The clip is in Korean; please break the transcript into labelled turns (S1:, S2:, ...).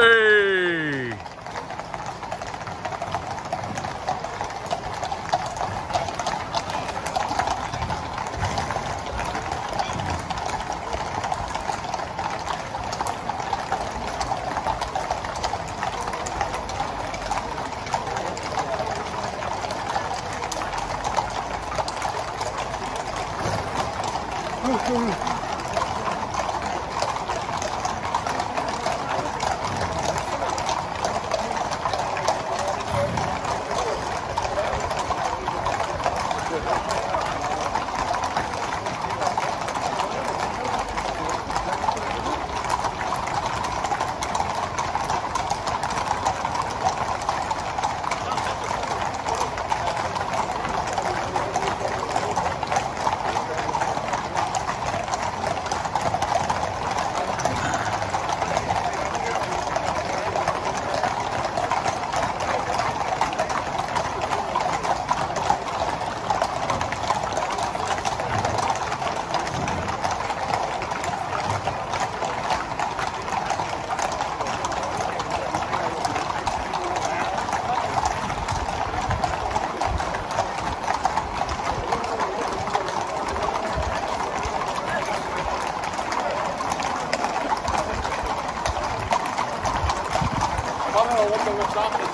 S1: 에이.
S2: Oh,
S3: know what the what's up